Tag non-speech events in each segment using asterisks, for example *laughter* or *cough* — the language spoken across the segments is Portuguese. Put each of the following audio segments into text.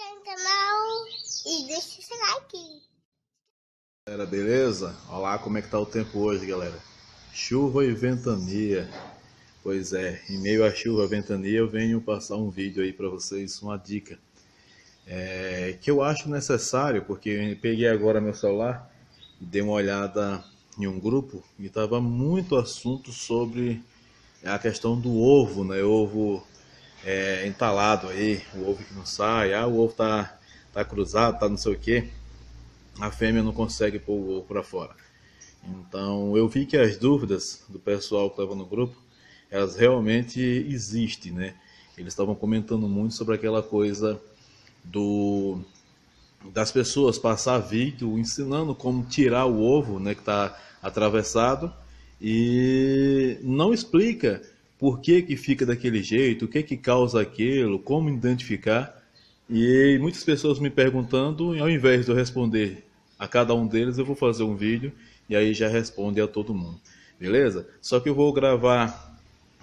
no canal e deixa seu like. Galera, beleza? Olá, como é que tá o tempo hoje, galera? Chuva e ventania. Pois é, em meio à chuva e ventania eu venho passar um vídeo aí para vocês, uma dica. É, que eu acho necessário, porque eu peguei agora meu celular dei uma olhada em um grupo e tava muito assunto sobre a questão do ovo, né? Ovo é, entalado aí, o ovo que não sai, ah, o ovo tá, tá cruzado, tá não sei o que a fêmea não consegue pôr o ovo para fora. Então eu vi que as dúvidas do pessoal que estava no grupo, elas realmente existem, né? Eles estavam comentando muito sobre aquela coisa do das pessoas passar vídeo ensinando como tirar o ovo, né, que está atravessado e não explica por que que fica daquele jeito, o que que causa aquilo, como identificar. E muitas pessoas me perguntando, e ao invés de eu responder a cada um deles, eu vou fazer um vídeo e aí já responde a todo mundo. Beleza? Só que eu vou gravar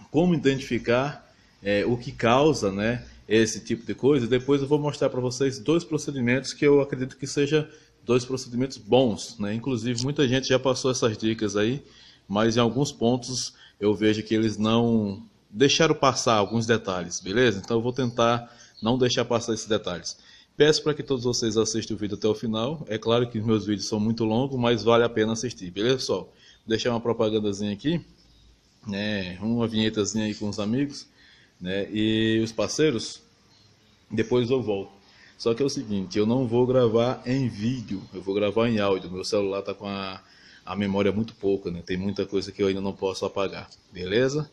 como identificar é, o que causa né, esse tipo de coisa. Depois eu vou mostrar para vocês dois procedimentos que eu acredito que sejam dois procedimentos bons. Né? Inclusive, muita gente já passou essas dicas aí, mas em alguns pontos eu vejo que eles não deixaram passar alguns detalhes, beleza? Então eu vou tentar não deixar passar esses detalhes. Peço para que todos vocês assistam o vídeo até o final. É claro que meus vídeos são muito longos, mas vale a pena assistir, beleza, pessoal? Vou deixar uma propagandazinha aqui, né? uma vinhetazinha aí com os amigos né? e os parceiros. Depois eu volto. Só que é o seguinte, eu não vou gravar em vídeo, eu vou gravar em áudio. Meu celular está com a, a memória muito pouca, né? tem muita coisa que eu ainda não posso apagar, beleza?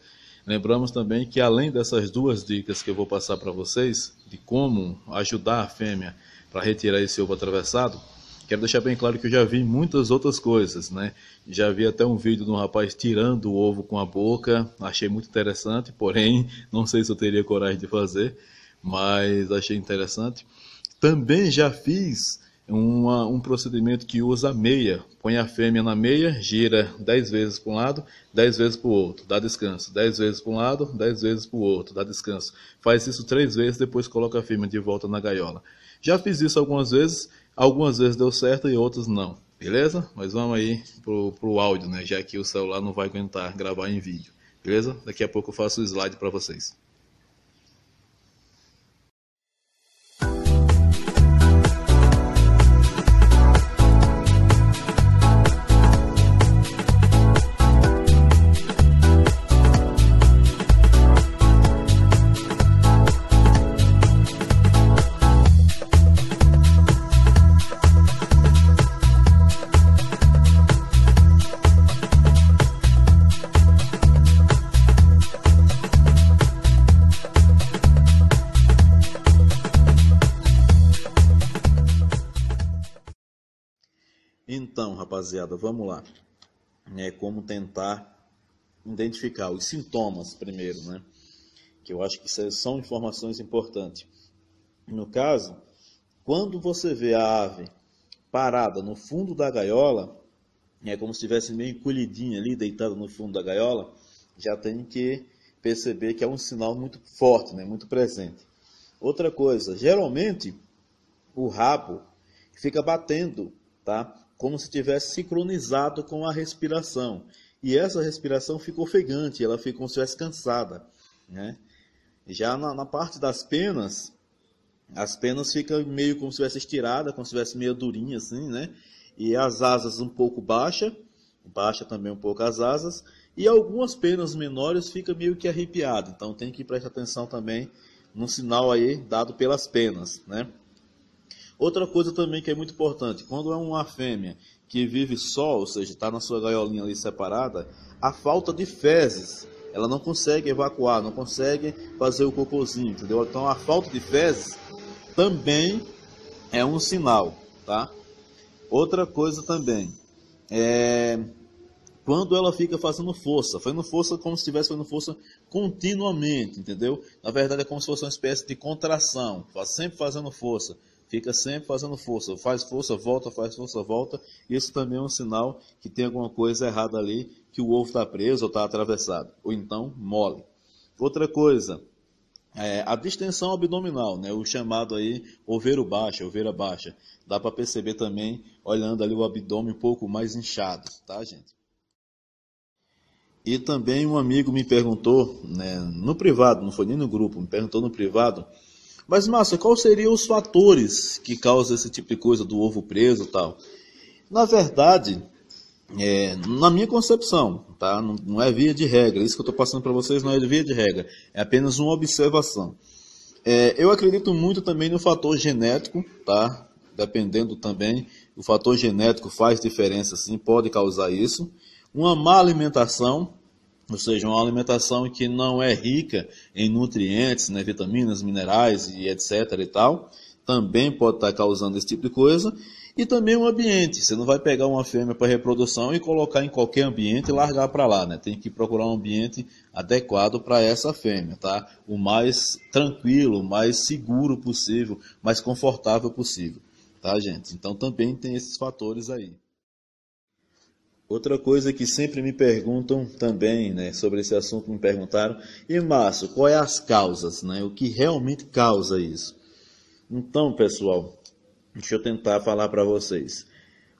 Lembramos também que além dessas duas dicas que eu vou passar para vocês, de como ajudar a fêmea para retirar esse ovo atravessado, quero deixar bem claro que eu já vi muitas outras coisas, né? Já vi até um vídeo de um rapaz tirando o ovo com a boca, achei muito interessante, porém *laughs* não sei se eu teria coragem de fazer, mas achei interessante. Também já fiz uma, um procedimento que usa meia. Põe a fêmea na meia, gira 10 vezes para um lado, 10 vezes para o outro, dá descanso. 10 vezes para um lado, 10 vezes para o outro, dá descanso. Faz isso três vezes, depois coloca a fêmea de volta na gaiola. Já fiz isso algumas vezes, algumas vezes deu certo e outras não. Beleza? Mas vamos aí pro, pro áudio, né? Já que o celular não vai aguentar gravar em vídeo. Beleza? Daqui a pouco eu faço o slide para vocês. Rapaziada, vamos lá. É como tentar identificar os sintomas primeiro, né? Que eu acho que são informações importantes. No caso, quando você vê a ave parada no fundo da gaiola, é como se estivesse meio encolhidinha ali, deitada no fundo da gaiola, já tem que perceber que é um sinal muito forte, né? muito presente. Outra coisa, geralmente o rabo fica batendo, tá? Como se tivesse sincronizado com a respiração. E essa respiração fica ofegante, ela fica como se estivesse cansada. Né? Já na, na, parte das penas, as penas ficam meio como se estivesse estirada, como se estivesse meio durinha assim, né? E as asas um pouco baixa, baixa também um pouco as asas, e algumas penas menores ficam meio que arrepiadas. Então tem que prestar atenção também no sinal aí dado pelas penas, né? Outra coisa também que é muito importante, quando é uma fêmea que vive só, ou seja, está na sua gaiolinha ali separada, a falta de fezes, ela não consegue evacuar, não consegue fazer o cocôzinho, entendeu? Então a falta de fezes também é um sinal, tá? Outra coisa também, é quando ela fica fazendo força, fazendo força como se estivesse fazendo força continuamente, entendeu? Na verdade é como se fosse uma espécie de contração, sempre fazendo força fica sempre fazendo força, faz força, volta, faz força, volta. Isso também é um sinal que tem alguma coisa errada ali, que o ovo está preso ou está atravessado, ou então mole. Outra coisa, é, a distensão abdominal, né, o chamado aí oveiro baixa, oveira baixa. Dá para perceber também olhando ali o abdômen um pouco mais inchado, tá, gente? E também um amigo me perguntou, né, no privado, não foi nem no grupo, me perguntou no privado, mas Márcia, quais seriam os fatores que causam esse tipo de coisa do ovo preso e tal? Na verdade, é, na minha concepção, tá? Não, não, é via de regra, isso que eu estou passando para vocês não é via de regra, é apenas uma observação. É, eu acredito muito também no fator genético, tá? Dependendo também, o fator genético faz diferença sim, pode causar isso. Uma má alimentação, ou seja, uma alimentação que não é rica em nutrientes, né, vitaminas, minerais e etc e tal, também pode estar causando esse tipo de coisa. E também o ambiente. Você não vai pegar uma fêmea para reprodução e colocar em qualquer ambiente e largar para lá, né? Tem que procurar um ambiente adequado para essa fêmea, tá? O mais tranquilo, o mais seguro possível, mais confortável possível, tá, gente? Então também tem esses fatores aí. Outra coisa que sempre me perguntam também, né, sobre esse assunto, me perguntaram, e Márcio, quais é as causas, né? O que realmente causa isso? Então, pessoal, Deixa eu tentar falar para vocês.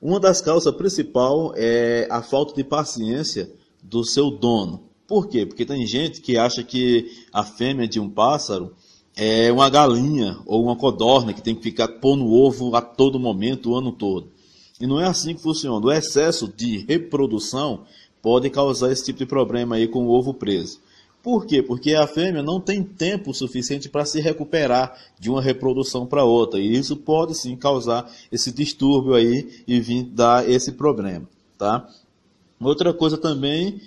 Uma das causas principal é a falta de paciência do seu dono. Por quê? Porque tem gente que acha que a fêmea de um pássaro é uma galinha ou uma codorna que tem que ficar pondo ovo a todo momento, o ano todo. E não é assim que funciona. O excesso de reprodução pode causar esse tipo de problema aí com o ovo preso. Por quê? Porque a fêmea não tem tempo suficiente para se recuperar de uma reprodução para outra. E isso pode sim causar esse distúrbio aí e vir dar esse problema, tá? Outra coisa também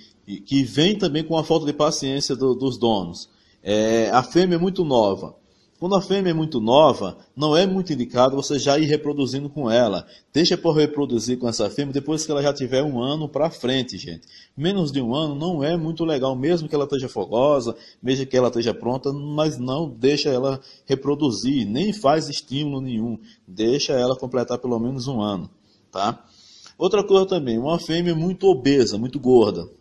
que vem também com a falta de paciência do, dos donos. É, a fêmea é muito nova. Quando a fêmea é muito nova, não é muito indicado você já ir reproduzindo com ela. Deixa por reproduzir com essa fêmea depois que ela já tiver um ano para frente, gente. Menos de um ano não é muito legal, mesmo que ela esteja fogosa, mesmo que ela esteja pronta, mas não deixa ela reproduzir, nem faz estímulo nenhum. Deixa ela completar pelo menos um ano, tá? Outra coisa também, uma fêmea muito obesa, muito gorda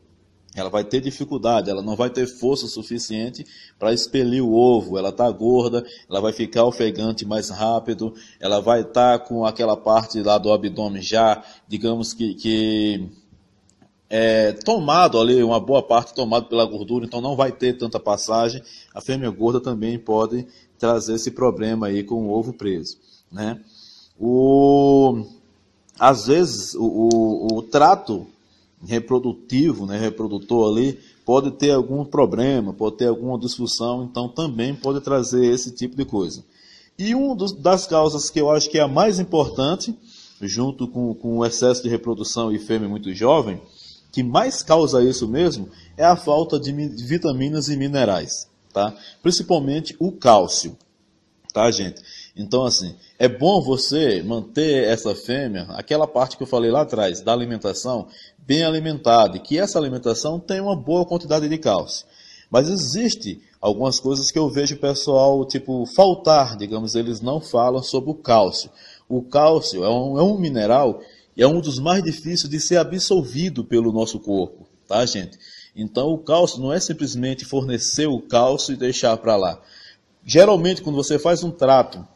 ela vai ter dificuldade, ela não vai ter força suficiente para expelir o ovo, ela está gorda, ela vai ficar ofegante mais rápido, ela vai estar tá com aquela parte lá do abdômen já, digamos que, que é, tomado ali, uma boa parte tomado pela gordura, então não vai ter tanta passagem. A fêmea gorda também pode trazer esse problema aí com o ovo preso, né? O, às vezes o, o, o trato reprodutivo, né, reprodutor ali, pode ter algum problema, pode ter alguma disfunção, então também pode trazer esse tipo de coisa. E uma das causas que eu acho que é a mais importante, junto com, com o excesso de reprodução e fêmea muito jovem, que mais causa isso mesmo, é a falta de vitaminas e minerais, tá? Principalmente o cálcio, tá, gente? Então, assim, é bom você manter essa fêmea, aquela parte que eu falei lá atrás, da alimentação, bem alimentada, e que essa alimentação tem uma boa quantidade de cálcio. Mas existe algumas coisas que eu vejo o pessoal, tipo, faltar, digamos, eles não falam sobre o cálcio. O cálcio é um, é um mineral e é um dos mais difíceis de ser absorvido pelo nosso corpo, tá, gente? Então, o cálcio não é simplesmente fornecer o cálcio e deixar para lá. Geralmente, quando você faz um trato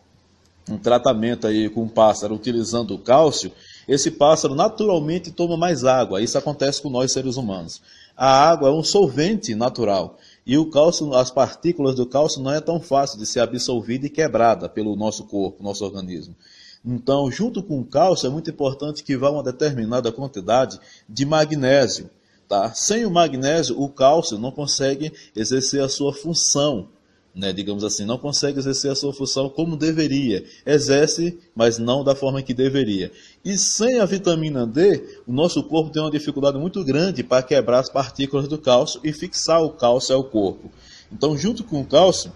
um tratamento aí com um pássaro utilizando o cálcio, esse pássaro naturalmente toma mais água. Isso acontece com nós seres humanos. A água é um solvente natural. E o cálcio, as partículas do cálcio não é tão fácil de ser absorvida e quebrada pelo nosso corpo, nosso organismo. Então, junto com o cálcio, é muito importante que vá uma determinada quantidade de magnésio. Tá? Sem o magnésio, o cálcio não consegue exercer a sua função né, digamos assim, não consegue exercer a sua função como deveria. Exerce, mas não da forma que deveria. E sem a vitamina D, o nosso corpo tem uma dificuldade muito grande para quebrar as partículas do cálcio e fixar o cálcio ao corpo. Então, junto com o cálcio,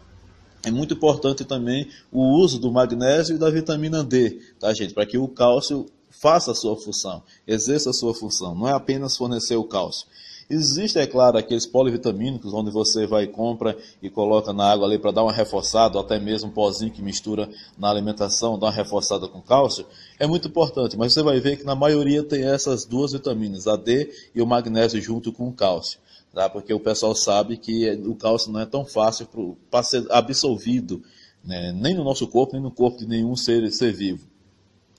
é muito importante também o uso do magnésio e da vitamina D, tá, gente? Para que o cálcio faça a sua função, exerça a sua função. Não é apenas fornecer o cálcio. Existe, é claro, aqueles polivitamínicos onde você vai compra e coloca na água ali para dar uma reforçada, ou até mesmo um pozinho que mistura na alimentação, dá uma reforçada com cálcio. É muito importante, mas você vai ver que na maioria tem essas duas vitaminas, a D e o magnésio junto com o cálcio. tá? porque o pessoal sabe que o cálcio não é tão fácil para ser absorvido, né? nem no nosso corpo, nem no corpo de nenhum ser, ser vivo.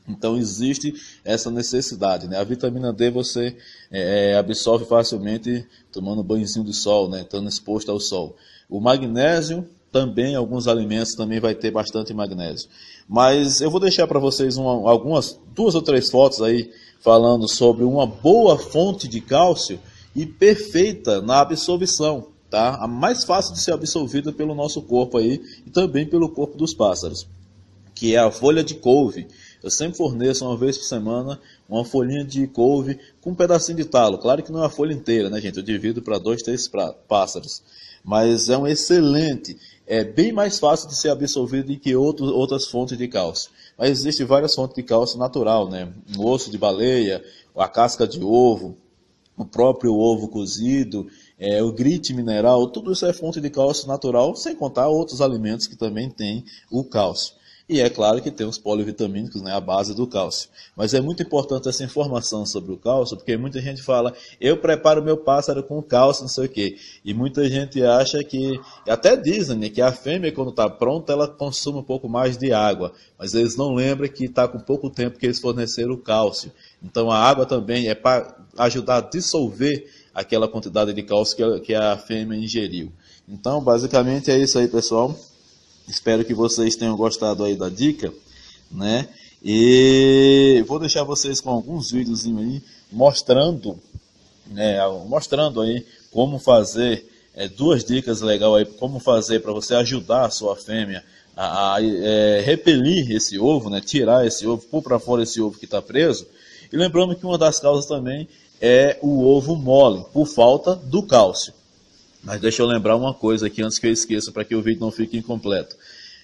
Então existe essa necessidade, né? A vitamina D você é, é, absorve facilmente tomando banhozinho de sol, né? Estando exposto ao sol. O magnésio também, alguns alimentos também vai ter bastante magnésio. Mas eu vou deixar para vocês uma, algumas, duas ou três fotos aí falando sobre uma boa fonte de cálcio e perfeita na absorção, tá? A mais fácil de ser absorvida pelo nosso corpo aí e também pelo corpo dos pássaros, que é a folha de couve. Eu sempre forneço uma vez por semana uma folhinha de couve com um pedacinho de talo. Claro que não é a folha inteira, né, gente? Eu divido para dois, três pássaros. Mas é um excelente, é bem mais fácil de ser absorvido do que outros, outras fontes de cálcio. Mas existem várias fontes de cálcio natural, né? O osso de baleia, a casca de ovo, o próprio ovo cozido, é, o grite mineral, tudo isso é fonte de cálcio natural, sem contar outros alimentos que também têm o cálcio. E é claro que tem os polivitamínicos, né, a base do cálcio. Mas é muito importante essa informação sobre o cálcio, porque muita gente fala, eu preparo meu pássaro com cálcio, não sei o quê. E muita gente acha que, até dizem né, que a fêmea, quando está pronta, ela consome um pouco mais de água. Mas eles não lembram que está com pouco tempo que eles forneceram o cálcio. Então a água também é para ajudar a dissolver aquela quantidade de cálcio que a fêmea ingeriu. Então, basicamente é isso aí, pessoal. Espero que vocês tenham gostado aí da dica, né? E vou deixar vocês com alguns vídeos aí mostrando, né, mostrando aí como fazer é, duas dicas legais aí como fazer para você ajudar a sua fêmea a, a é, repelir esse ovo, né, tirar esse ovo, pôr para fora esse ovo que está preso. E lembrando que uma das causas também é o ovo mole, por falta do cálcio. Mas deixa eu lembrar uma coisa aqui antes que eu esqueça, para que o vídeo não fique incompleto.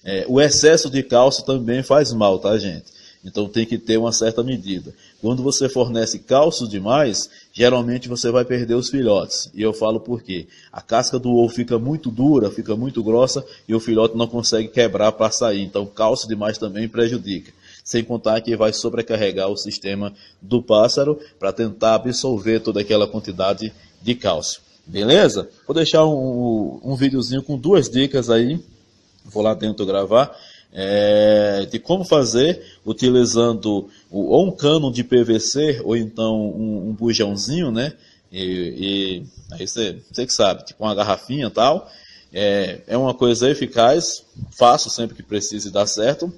É, o excesso de cálcio também faz mal, tá, gente? Então tem que ter uma certa medida. Quando você fornece cálcio demais, geralmente você vai perder os filhotes. E eu falo por quê? A casca do ovo fica muito dura, fica muito grossa e o filhote não consegue quebrar para sair. Então cálcio demais também prejudica. Sem contar que vai sobrecarregar o sistema do pássaro para tentar absorver toda aquela quantidade de cálcio. Beleza? Vou deixar um, um videozinho com duas dicas aí. Vou lá dentro gravar. É, de como fazer utilizando o, ou um cano de PVC ou então um, um bujãozinho, né? E, e aí você, você que sabe, tipo uma garrafinha tal. É, é uma coisa eficaz, faço sempre que precise dar certo.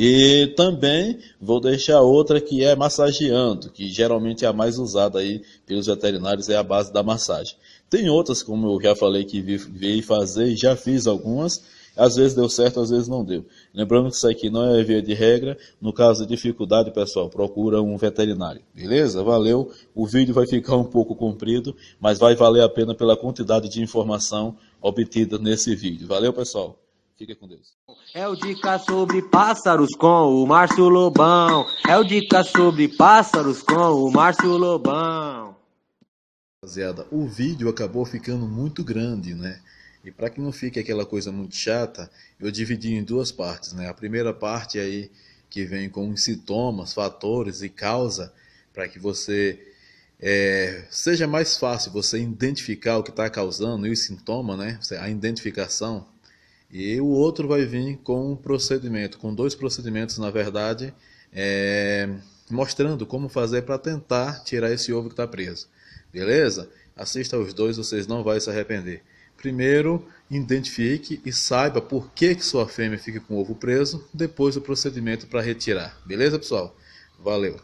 E também vou deixar outra que é massageando, que geralmente é a mais usada aí pelos veterinários, é a base da massagem. Tem outras, como eu já falei que vi, fazer e já fiz algumas, às vezes deu certo, às vezes não deu. Lembrando que isso aqui não é via de regra, no caso de dificuldade, pessoal, procura um veterinário. Beleza? Valeu. O vídeo vai ficar um pouco comprido, mas vai valer a pena pela quantidade de informação obtida nesse vídeo. Valeu, pessoal. Fica com Deus. É o Dica sobre Pássaros com o Márcio Lobão. É o Dica sobre Pássaros com o Márcio Lobão. Rapaziada, o vídeo acabou ficando muito grande, né? E para que não fique aquela coisa muito chata, eu dividi em duas partes, né? A primeira parte aí que vem com os sintomas, fatores e causa, para que você é, seja mais fácil você identificar o que está causando e os sintomas, né? A identificação e o outro vai vir com um procedimento, com dois procedimentos, na verdade, é, mostrando como fazer para tentar tirar esse ovo que está preso. Beleza? Assista os dois, vocês não vão se arrepender. Primeiro, identifique e saiba por que, que sua fêmea fica com o ovo preso, depois o procedimento para retirar. Beleza, pessoal? Valeu!